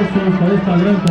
Sí, esta gran compañía.